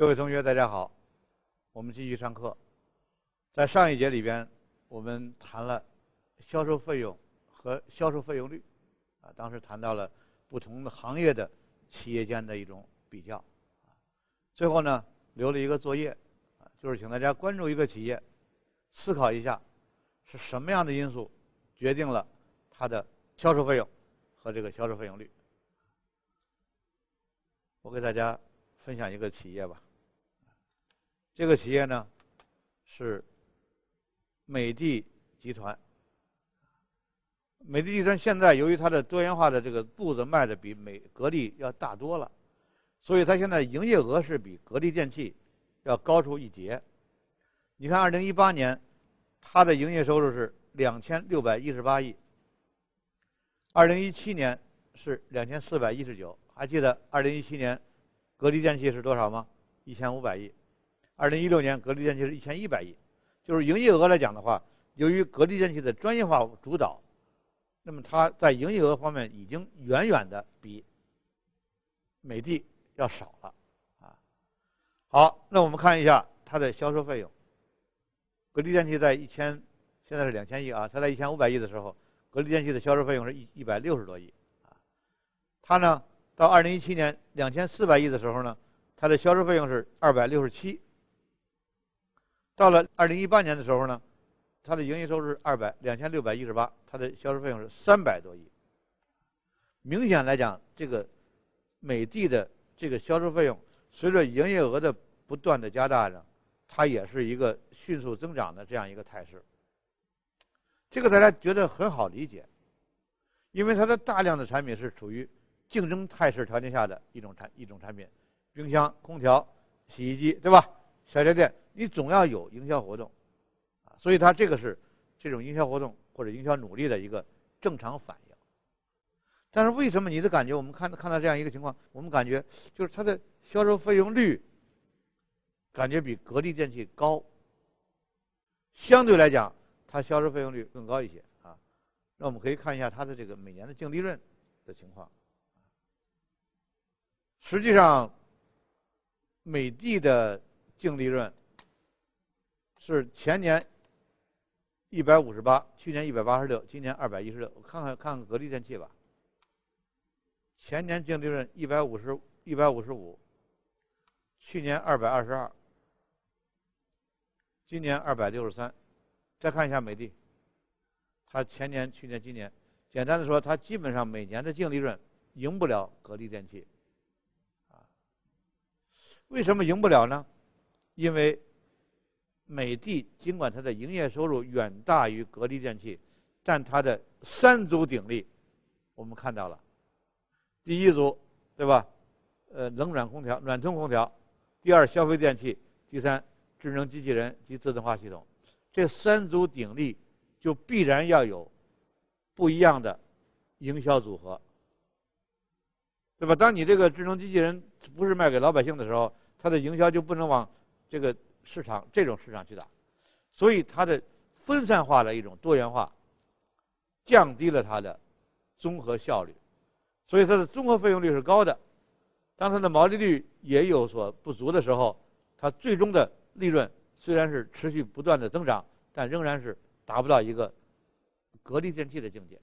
各位同学，大家好，我们继续上课。在上一节里边，我们谈了销售费用和销售费用率，啊，当时谈到了不同的行业的企业间的一种比较。最后呢，留了一个作业，啊，就是请大家关注一个企业，思考一下是什么样的因素决定了它的销售费用和这个销售费用率。我给大家分享一个企业吧。这个企业呢是美的集团。美的集团现在由于它的多元化的这个步子迈的比美格力要大多了，所以它现在营业额是比格力电器要高出一截。你看，二零一八年它的营业收入是两千六百一十八亿，二零一七年是两千四百一十九。还记得二零一七年，格力电器是多少吗？一千五百亿。二零一六年，格力电器是一千一百亿。就是营业额来讲的话，由于格力电器的专业化主导，那么它在营业额方面已经远远的比美的要少了啊。好，那我们看一下它的销售费用。格力电器在一千，现在是两千亿啊。它在一千五百亿的时候，格力电器的销售费用是一一百六十多亿啊。它呢？到二零一七年两千四百亿的时候呢，它的销售费用是二百六十七。到了二零一八年的时候呢，它的营业收入是二百两千六百一十八，它的销售费用是三百多亿。明显来讲，这个美的的这个销售费用随着营业额的不断的加大呢，它也是一个迅速增长的这样一个态势。这个大家觉得很好理解，因为它的大量的产品是处于。竞争态势条件下的一种产一种产品，冰箱、空调、洗衣机，对吧？小家电，你总要有营销活动，啊，所以它这个是这种营销活动或者营销努力的一个正常反应。但是为什么你的感觉，我们看看到这样一个情况，我们感觉就是它的销售费用率感觉比格力电器高，相对来讲，它销售费用率更高一些啊。那我们可以看一下它的这个每年的净利润的情况。实际上，美的的净利润是前年一百五十八，去年一百八十六，今年二百一十六。我看看看看格力电器吧。前年净利润一百五十一百五十五，去年二百二十二，今年二百六十三。再看一下美的，它前年、去年、今年，简单的说，它基本上每年的净利润赢不了格力电器。为什么赢不了呢？因为美的尽管它的营业收入远大于格力电器，但它的三足鼎立，我们看到了，第一组对吧？呃，冷暖空调、暖通空调；第二，消费电器；第三，智能机器人及自动化系统。这三足鼎立，就必然要有不一样的营销组合，对吧？当你这个智能机器人不是卖给老百姓的时候，它的营销就不能往这个市场这种市场去打，所以它的分散化的一种多元化，降低了它的综合效率，所以它的综合费用率是高的。当它的毛利率也有所不足的时候，它最终的利润虽然是持续不断的增长，但仍然是达不到一个格力电器的境界，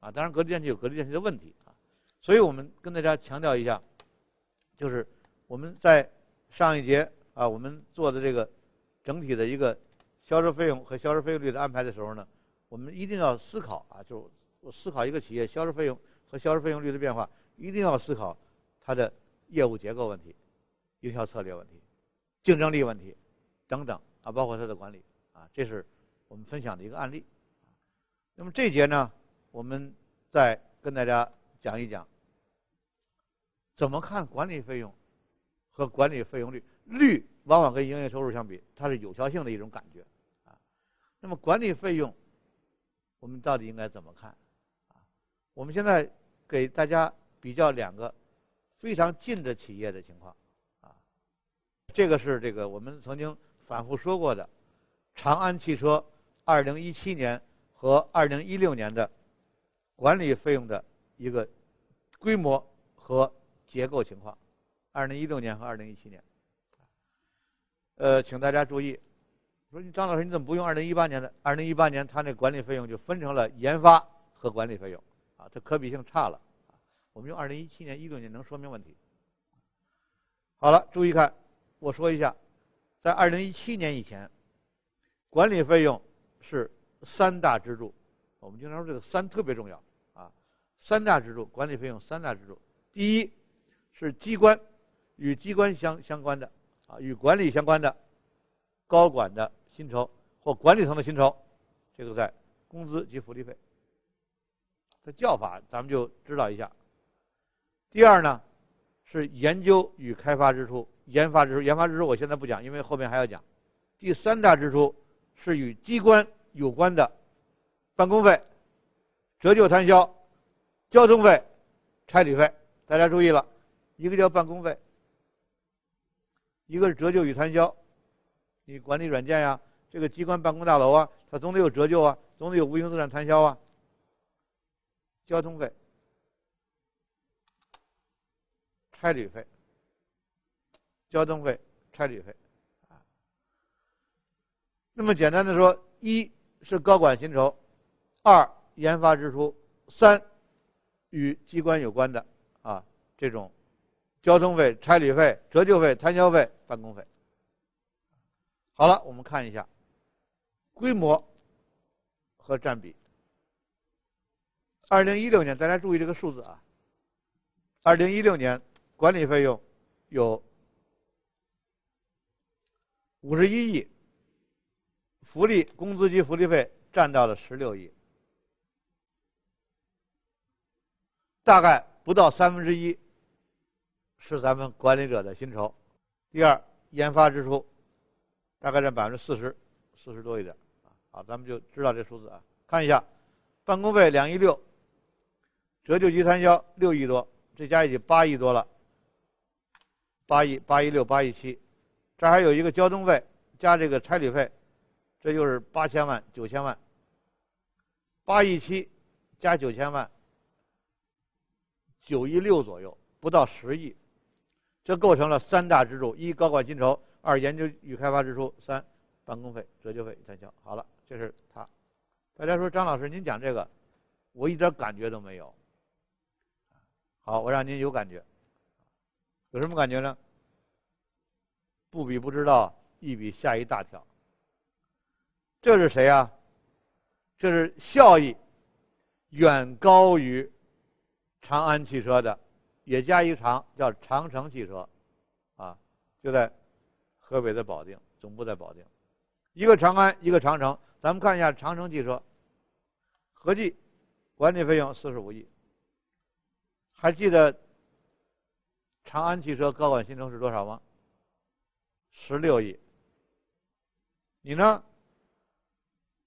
啊，当然格力电器有格力电器的问题啊，所以我们跟大家强调一下，就是我们在。上一节啊，我们做的这个整体的一个销售费用和销售费用率的安排的时候呢，我们一定要思考啊，就是思考一个企业销售费用和销售费用率的变化，一定要思考它的业务结构问题、营销策略问题、竞争力问题等等啊，包括它的管理啊，这是我们分享的一个案例。那么这节呢，我们再跟大家讲一讲怎么看管理费用。和管理费用率，率往往跟营业收入相比，它是有效性的一种感觉，啊，那么管理费用，我们到底应该怎么看？啊，我们现在给大家比较两个非常近的企业的情况，啊，这个是这个我们曾经反复说过的，长安汽车二零一七年和二零一六年的管理费用的一个规模和结构情况。二零一六年和二零一七年，呃，请大家注意，说你张老师你怎么不用二零一八年的？二零一八年他那管理费用就分成了研发和管理费用，啊，它可比性差了。我们用二零一七年、一六年能说明问题。好了，注意看，我说一下，在二零一七年以前，管理费用是三大支柱。我们经常说这个“三”特别重要啊，三大支柱管理费用三大支柱。第一是机关与机关相相关的啊，与管理相关的高管的薪酬或管理层的薪酬，这个在工资及福利费。这叫法咱们就知道一下。第二呢，是研究与开发支出、研发支出、研发支出，我现在不讲，因为后面还要讲。第三大支出是与机关有关的办公费、折旧摊销、交通费、差旅费。大家注意了，一个叫办公费，一个是折旧与摊销。你管理软件呀，这个机关办公大楼啊，它总得有折旧啊，总得有无形资产摊销啊。交通费。差旅费、交通费、差旅费，啊，那么简单的说，一是高管薪酬，二研发支出，三与机关有关的啊这种交通费、差旅费、折旧费、摊销费、办公费。好了，我们看一下规模和占比。二零一六年，大家注意这个数字啊，二零一六年。管理费用有五十一亿，福利工资及福利费占到了十六亿，大概不到三分之一是咱们管理者的薪酬。第二，研发支出大概占百分之四十，四十多一点啊。好，咱们就知道这数字啊。看一下，办公费两亿六，折旧及摊销六亿多，这加一起八亿多了。八亿八亿六八亿七，这还有一个交通费加这个差旅费，这就是八千万九千万。八亿七加九千万，九亿六左右，不到十亿，这构成了三大支柱：一高管薪酬，二研究与开发支出，三办公费折旧费摊销。好了，这是他。大家说张老师您讲这个，我一点感觉都没有。好，我让您有感觉。有什么感觉呢？不比不知道，一比吓一大跳。这是谁啊？这是效益远高于长安汽车的，也加一个长，叫长城汽车，啊，就在河北的保定，总部在保定。一个长安，一个长城。咱们看一下长城汽车，合计管理费用四十五亿。还记得？长安汽车高管薪酬是多少吗？十六亿。你呢？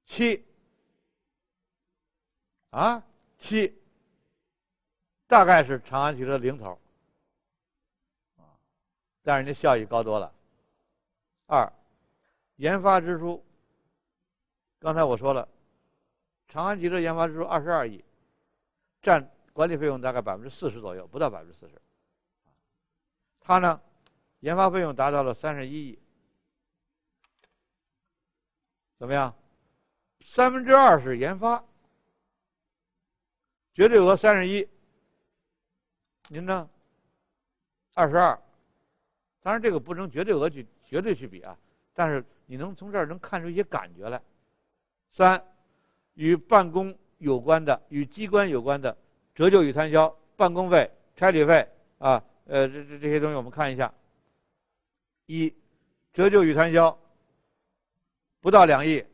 七。啊，七。大概是长安汽车零头。啊，但是人家效益高多了。二，研发支出。刚才我说了，长安汽车研发支出二十二亿，占管理费用大概百分之四十左右，不到百分之四十。它呢，研发费用达到了三十一亿，怎么样？三分之二是研发，绝对额三十一，您呢？二十二，当然这个不能绝对额去绝对去比啊，但是你能从这儿能看出一些感觉来。三，与办公有关的、与机关有关的折旧与摊销、办公费、差旅费啊。呃，这这这些东西我们看一下。一，折旧与摊销不到两亿。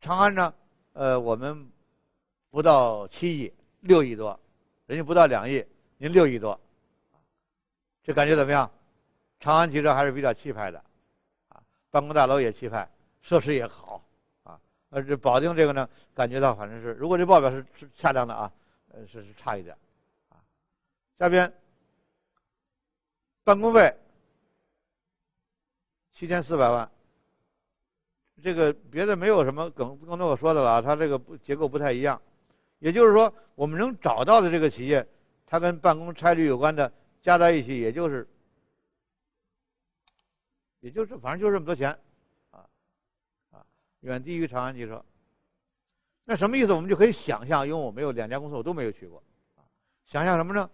长安呢，呃，我们不到七亿，六亿多，人家不到两亿，您六亿多，这感觉怎么样？长安汽车还是比较气派的，啊，办公大楼也气派，设施也好，啊，呃，这保定这个呢，感觉到反正是，如果这报表是是恰当的啊，呃，是是差一点，啊，下边。办公费七千四百万，这个别的没有什么更更多可说的了啊，它这个不结构不太一样，也就是说，我们能找到的这个企业，它跟办公差旅有关的加在一起，也就是也就是反正就这么多钱，啊，啊，远低于长安汽车。那什么意思？我们就可以想象，因为我没有两家公司我都没有去过，想象什么呢？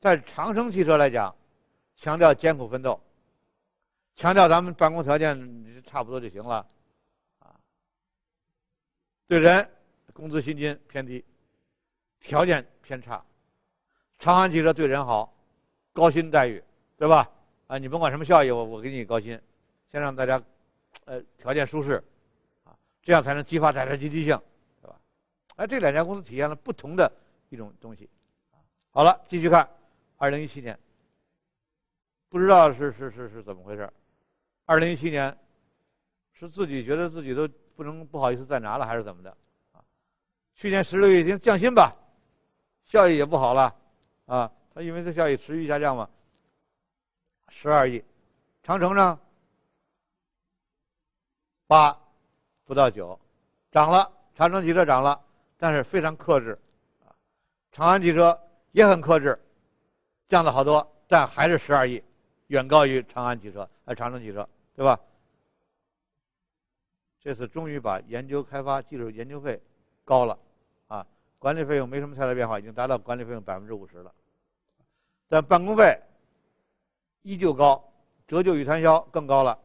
在长城汽车来讲，强调艰苦奋斗，强调咱们办公条件差不多就行了，啊，对人工资薪金偏低，条件偏差，长安汽车对人好，高薪待遇，对吧？啊，你甭管什么效益，我我给你高薪。先让大家，呃，条件舒适，啊，这样才能激发大家积极性，对吧？哎，这两家公司体现了不同的一种东西。好了，继续看，二零一七年，不知道是是是是怎么回事二零一七年，是自己觉得自己都不能不好意思再拿了，还是怎么的？啊，去年十六月已经降薪吧，效益也不好了，啊，他因为这效益持续下降嘛，十二亿，长城呢？八不到九，涨了。长城汽车涨了，但是非常克制。啊，长安汽车也很克制，降了好多，但还是十二亿，远高于长安汽车，呃，长城汽车，对吧？这次终于把研究开发技术研究费高了，管理费用没什么太大变化，已经达到管理费用百分之五十了。但办公费依旧高，折旧与摊销更高了。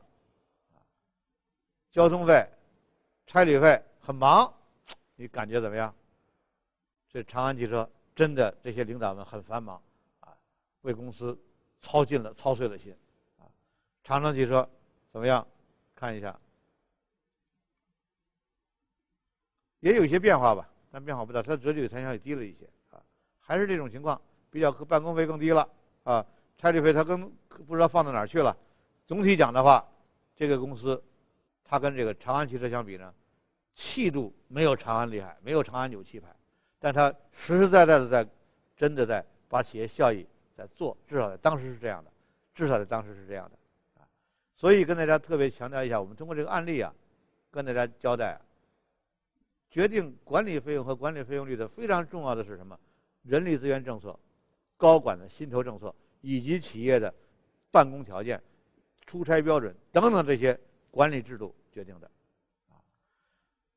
交通费、差旅费很忙，你感觉怎么样？这长安汽车真的这些领导们很繁忙，啊，为公司操尽了操碎了心，啊，长城汽车怎么样？看一下，也有一些变化吧，但变化不大，它的折旧摊销也低了一些，啊，还是这种情况，比较办公费更低了，啊，差旅费它更不知道放到哪儿去了。总体讲的话，这个公司。它跟这个长安汽车相比呢，气度没有长安厉害，没有长安有气派，但它实实在在的在，真的在把企业效益在做，至少在当时是这样的，至少在当时是这样的，啊，所以跟大家特别强调一下，我们通过这个案例啊，跟大家交代，决定管理费用和管理费用率的非常重要的是什么？人力资源政策、高管的薪酬政策以及企业的办公条件、出差标准等等这些。管理制度决定的，啊，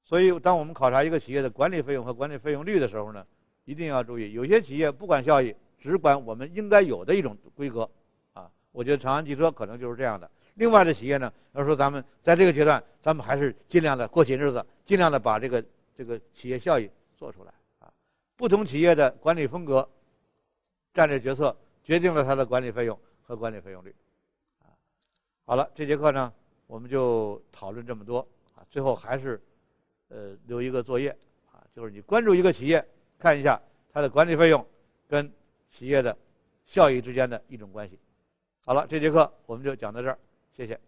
所以当我们考察一个企业的管理费用和管理费用率的时候呢，一定要注意，有些企业不管效益，只管我们应该有的一种规格，啊，我觉得长安汽车可能就是这样的。另外的企业呢，要说咱们在这个阶段，咱们还是尽量的过紧日子，尽量的把这个这个企业效益做出来，啊，不同企业的管理风格、战略决策决定了它的管理费用和管理费用率，啊，好了，这节课呢。我们就讨论这么多啊，最后还是，呃，留一个作业啊，就是你关注一个企业，看一下它的管理费用跟企业的效益之间的一种关系。好了，这节课我们就讲到这儿，谢谢。